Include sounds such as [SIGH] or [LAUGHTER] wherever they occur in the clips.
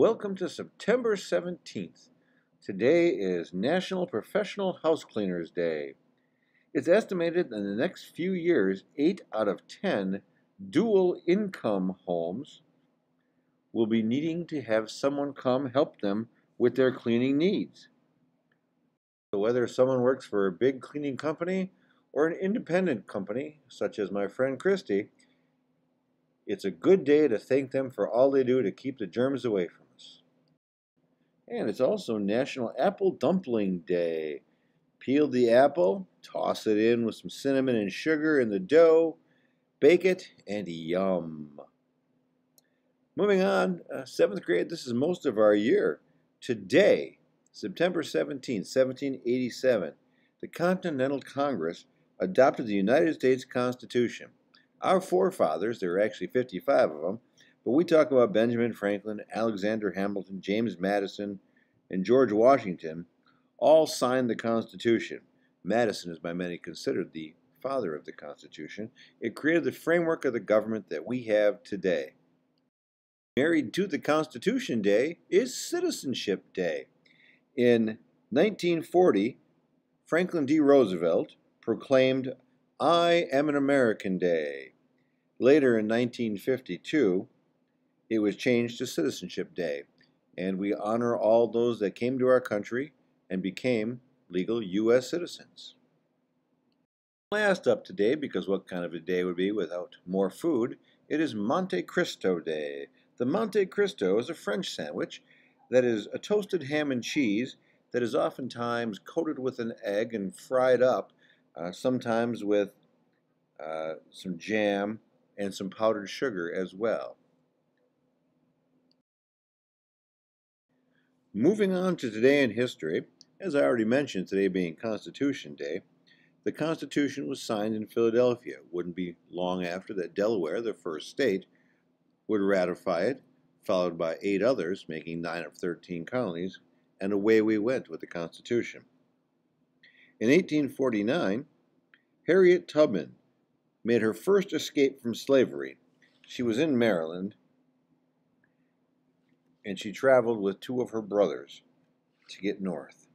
Welcome to September 17th. Today is National Professional House Cleaners Day. It's estimated that in the next few years, 8 out of 10 dual income homes will be needing to have someone come help them with their cleaning needs. So whether someone works for a big cleaning company or an independent company, such as my friend Christy, it's a good day to thank them for all they do to keep the germs away from. And it's also National Apple Dumpling Day. Peel the apple, toss it in with some cinnamon and sugar in the dough, bake it, and yum. Moving on, uh, seventh grade, this is most of our year. Today, September 17, 1787, the Continental Congress adopted the United States Constitution. Our forefathers, there were actually 55 of them, but we talk about Benjamin Franklin, Alexander Hamilton, James Madison, and George Washington, all signed the Constitution. Madison is by many considered the father of the Constitution. It created the framework of the government that we have today. Married to the Constitution Day is Citizenship Day. In 1940, Franklin D. Roosevelt proclaimed I Am an American Day. Later in 1952, it was changed to Citizenship Day, and we honor all those that came to our country and became legal U.S. citizens. Last up today, because what kind of a day would be without more food, it is Monte Cristo Day. The Monte Cristo is a French sandwich that is a toasted ham and cheese that is oftentimes coated with an egg and fried up uh, sometimes with uh, some jam and some powdered sugar as well. Moving on to today in history, as I already mentioned, today being Constitution Day, the Constitution was signed in Philadelphia. It wouldn't be long after that Delaware, the first state, would ratify it, followed by eight others, making nine of 13 colonies, and away we went with the Constitution. In 1849, Harriet Tubman made her first escape from slavery. She was in Maryland, and she traveled with two of her brothers to get north.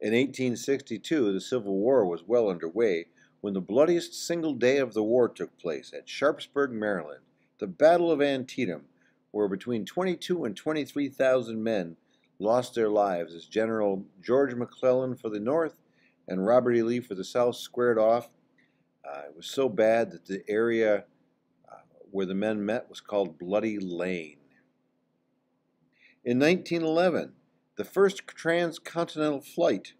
In 1862, the Civil War was well underway when the bloodiest single day of the war took place at Sharpsburg, Maryland, the Battle of Antietam, where between 22 and 23,000 men lost their lives as General George McClellan for the North and Robert E. Lee for the South squared off. Uh, it was so bad that the area uh, where the men met was called Bloody Lane. In 1911, the first transcontinental flight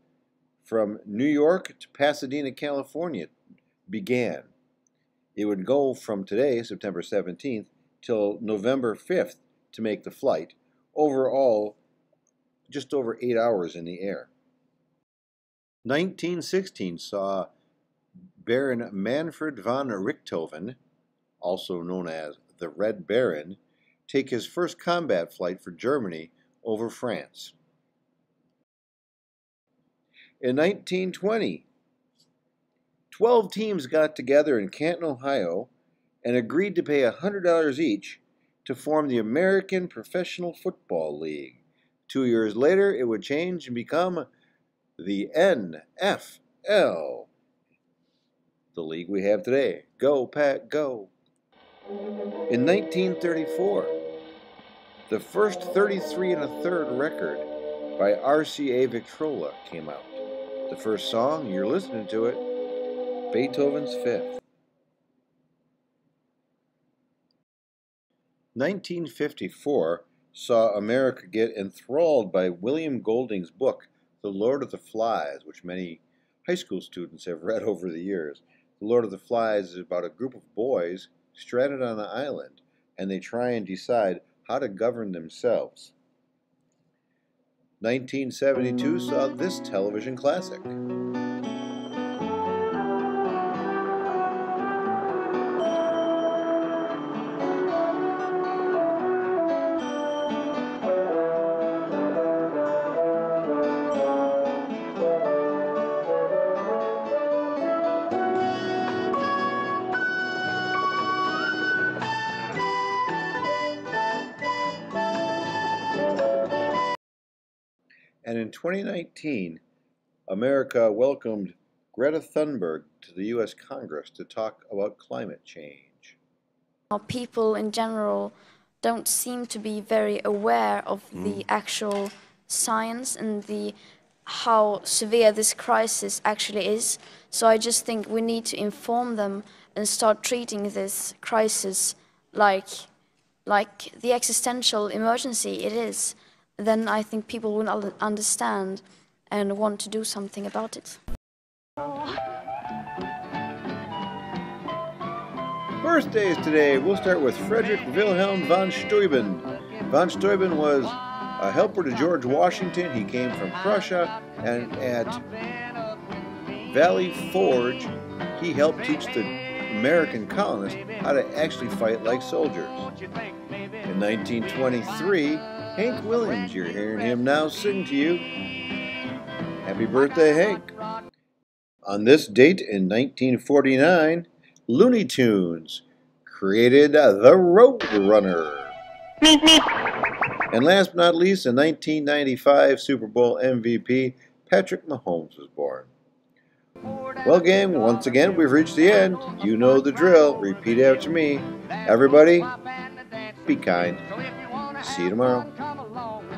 from New York to Pasadena, California began. It would go from today, September 17th, till November 5th to make the flight. Overall, just over eight hours in the air. 1916 saw Baron Manfred von Richthofen, also known as the Red Baron, take his first combat flight for Germany over France. In 1920, 12 teams got together in Canton, Ohio, and agreed to pay $100 each to form the American Professional Football League. Two years later, it would change and become the NFL, the league we have today. Go, Pat, go. In 1934, the first 33 and a third record by RCA Victrola came out. The first song, you're listening to it, Beethoven's Fifth. 1954 saw America get enthralled by William Golding's book, The Lord of the Flies, which many high school students have read [LAUGHS] over the years. The Lord of the Flies is about a group of boys stranded on an island, and they try and decide how to govern themselves. 1972 saw this television classic. And in 2019, America welcomed Greta Thunberg to the US Congress to talk about climate change. People in general don't seem to be very aware of Mm. the actual science and the how severe this crisis actually is. So I just think we need to inform them and start treating this crisis like like the existential emergency it is. Then I think people will understand and want to do something about it. Birthdays today, we'll start with Frederick Wilhelm von Steuben. Von Steuben was a helper to George Washington. He came from Prussia, and at Valley Forge, he helped teach the American colonists how to actually fight like soldiers. In 1923, Hank Williams, you're hearing him now sing to you. Happy birthday, Hank. On this date in 1949, Looney Tunes created the Road Runner. And last but not least, in 1995 Super Bowl MVP, Patrick Mahomes was born. Well, gang, once again, we've reached the end. You know the drill. Repeat after me. Everybody, be kind. See you tomorrow. Come along